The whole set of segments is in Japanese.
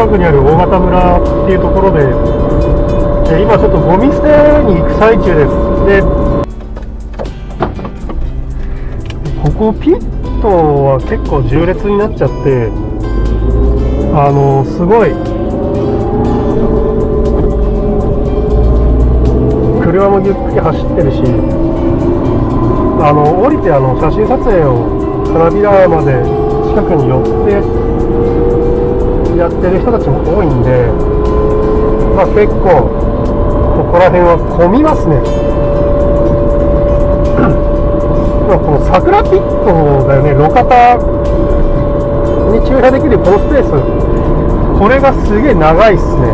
近くにある大型村っていうところでで今ちょっとゴミ捨てに行く最中です。でここピットは結構縦列になっちゃってあのすごい車もゆっくり走ってるしあの降りてあの写真撮影を花びらまで近くに寄ってやってる人たちも多いんで、まあ、結構ここら辺は混みますね。まあこの桜ピットだよね。路肩に駐車できるこのスペース。これがすげえ長いっすね。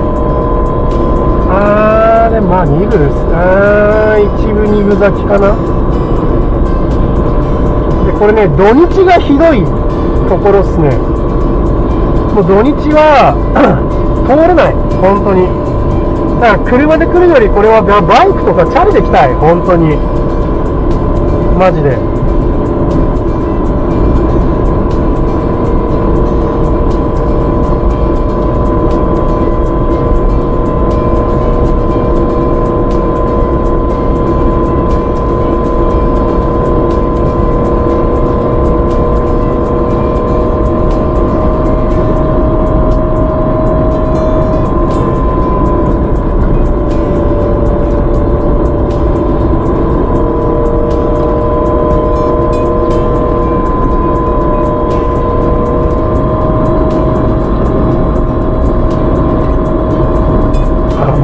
あーでまあ2部です。あー1部2部咲きかな。でこれね土日がひどいところっすね。もう土日は 通れない。本当に。だから車で来るよりこれはバイクとかチャリで来たい。本当に。マジで。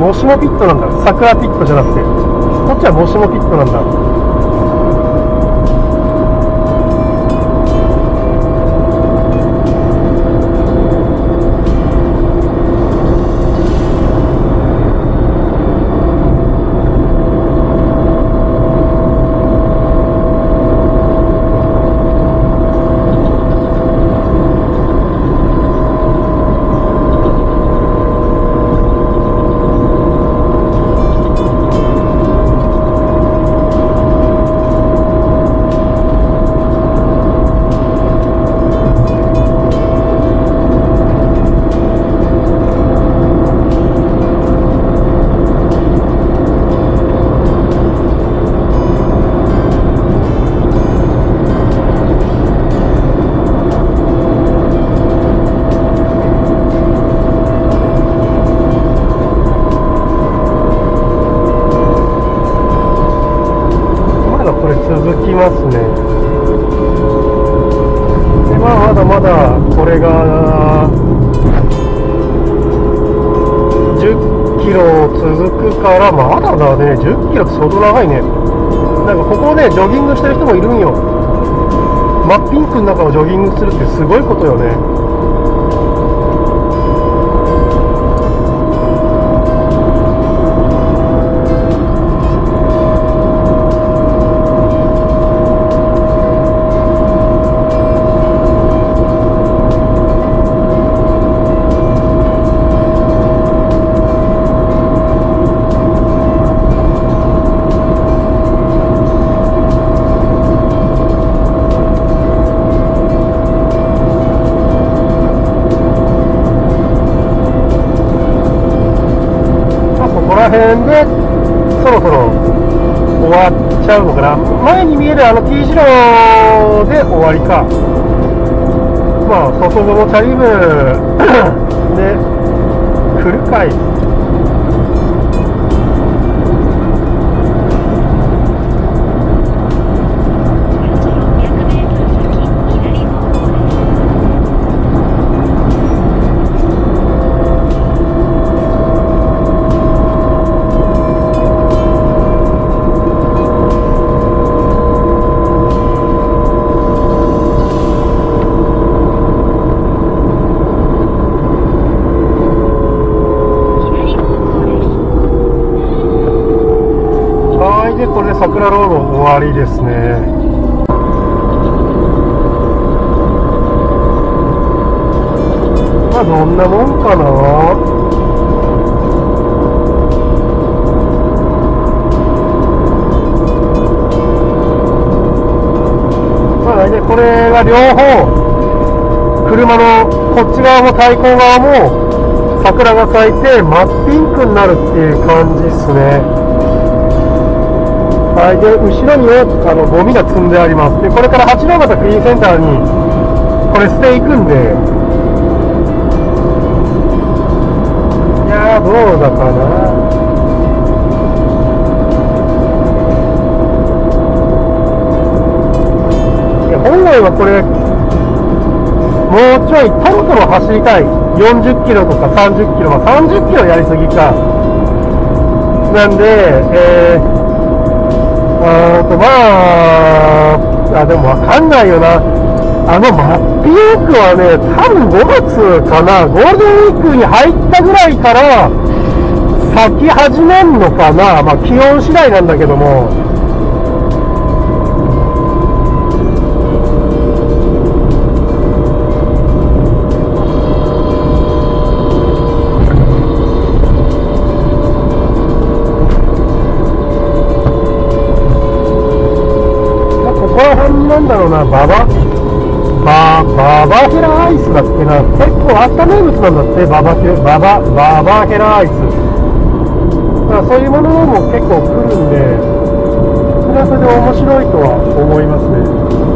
もしもピットなんだ桜ピットじゃなくてこっちはもしもピットなんだキロ続くからまだだね10キロって相当長いね。なんかここねジョギングしてる人もいるんよ。真っピンクの中をジョギングするってすごいことよね。っちゃうのかな？前に見えるあの T 字路で終わりか。まあ外側チャリブ で来るかい。桜ロード終わりですね。まあどんなもんかな。まあ大体これが両方。車のこっち側も太鼓側も桜が咲いて真っピンクになるっていう感じっすね。はいで後ろにあのゴミが積んでありますでこれから八郎潟クリーンセンターにこれ捨て行くんでいやーどうだかな本来はこれ、もうちょいトロトロ走りたい。40キロとか30キロ、まあ、30キロやりすぎか。なんで、えー、あとまあ、あ、でも分かんないよな。あのマッピークはね、多分5月かな、ゴールデンウィークに入ったぐらいから咲き始めんのかな、まあ気温次第なんだけども、な、ババ、バババヘラアイスだっけな。結構あった名物なんだって、ババババ、ババヘラアイス。だからそういうものも結構来るんで、それはそれで面白いとは思いますね。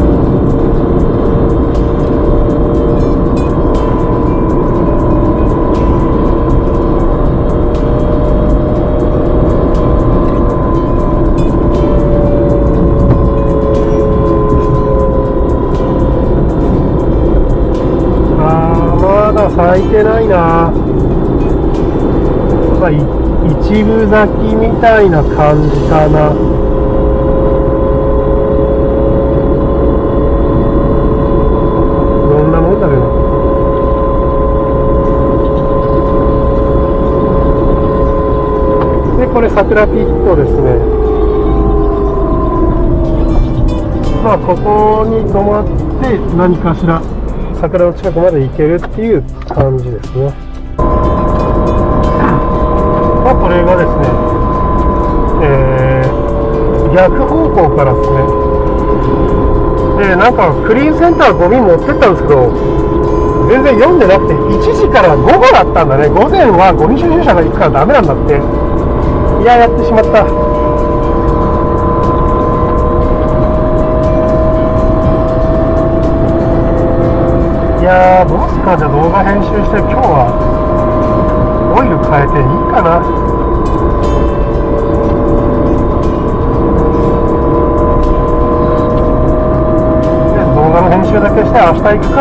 まあ一部咲きみたいな感じかな。どんなもんだけどでこれ桜ピットですね。まあここに止まって何かしら桜の近くまで行けるっていう感じですね。まあ、これがですね、えー、逆方向からですね。で、なんかクリーンセンターゴミ持ってったんですけど、全然読んでなくて、1時から午後だったんだね。午前はゴミ収集車が行くからダメなんだって。いや、やってしまったい。やーどうすかじゃあ動画編集して今日は変えていいかな。動画の編集だけして明日行くか。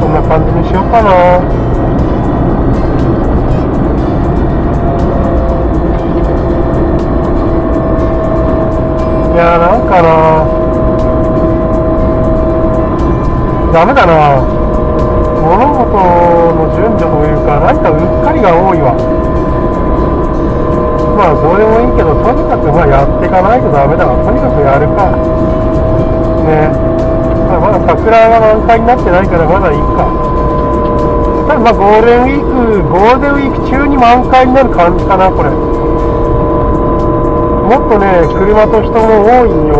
こんな感じにしようかな。まあどうでもいいけどとにかくまあやっていかないとダメだわ。とにかくやるか。ね。まあ、まだ桜が満開になってないからまだいいか。ただまあゴールデンウィークゴールデンウィーク中に満開になる感じかなこれ。もっとね車と人も多いん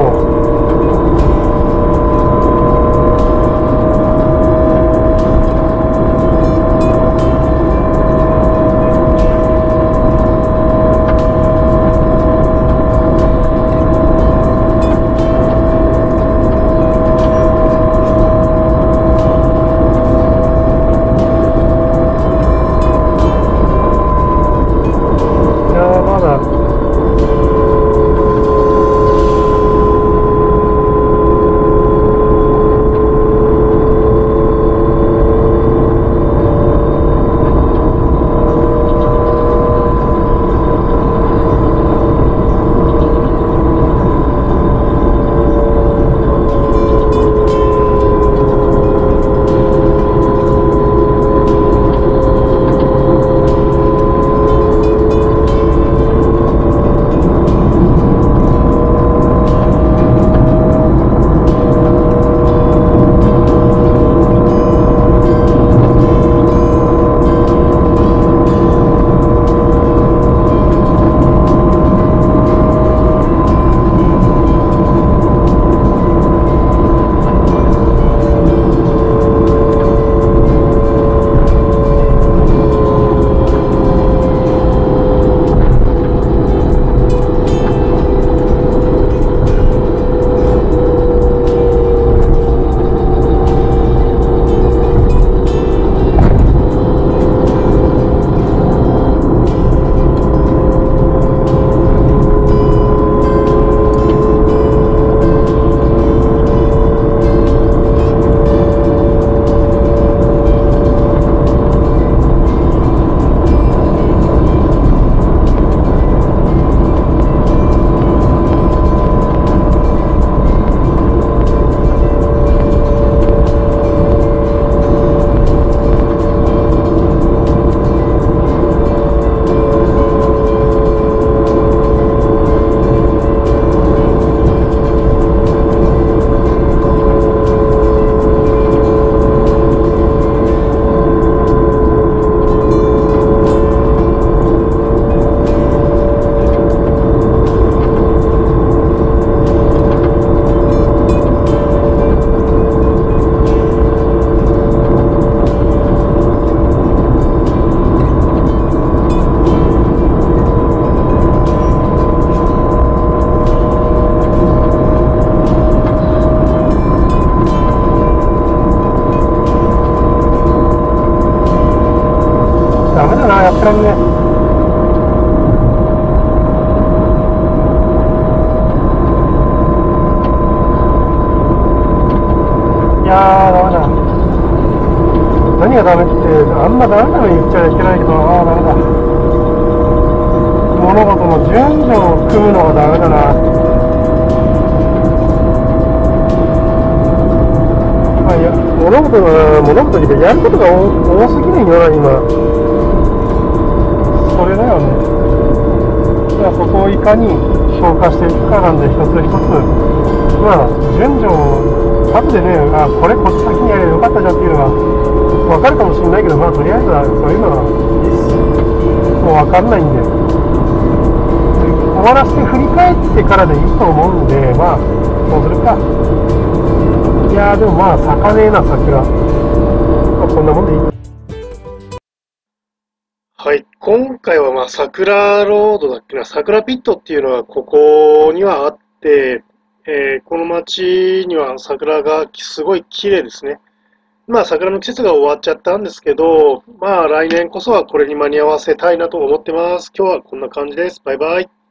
まあ誰でも言っちゃいけないけど、ああ、ダメだ。物事の順序を組むのがダメだな。まあ、いや、物事が、物事でやることが多すぎるんよな、今。それだよね。じゃあそこをいかに消化していくかなんで、一つ一つ、まあ、順序を、後でね、あ、これこっち先にやればよかったじゃんっていうのが、わかるかもしれないけど、まあ、とりあえずはそういうのは。もうわかんないんで。終わらせて振り返ってからでいいと思うんで、まあ、そうするか。いやでもまあ、咲かねえな、桜。まあ、こんなもんでいい。はい、今回はまあ、桜ロードだっけな、桜ピットっていうのはここにはあって、えー、この街には桜がすごい綺麗ですね。まあ桜の季節が終わっちゃったんですけど、まあ来年こそはこれに間に合わせたいなと思ってます。今日はこんな感じです。バイバイ。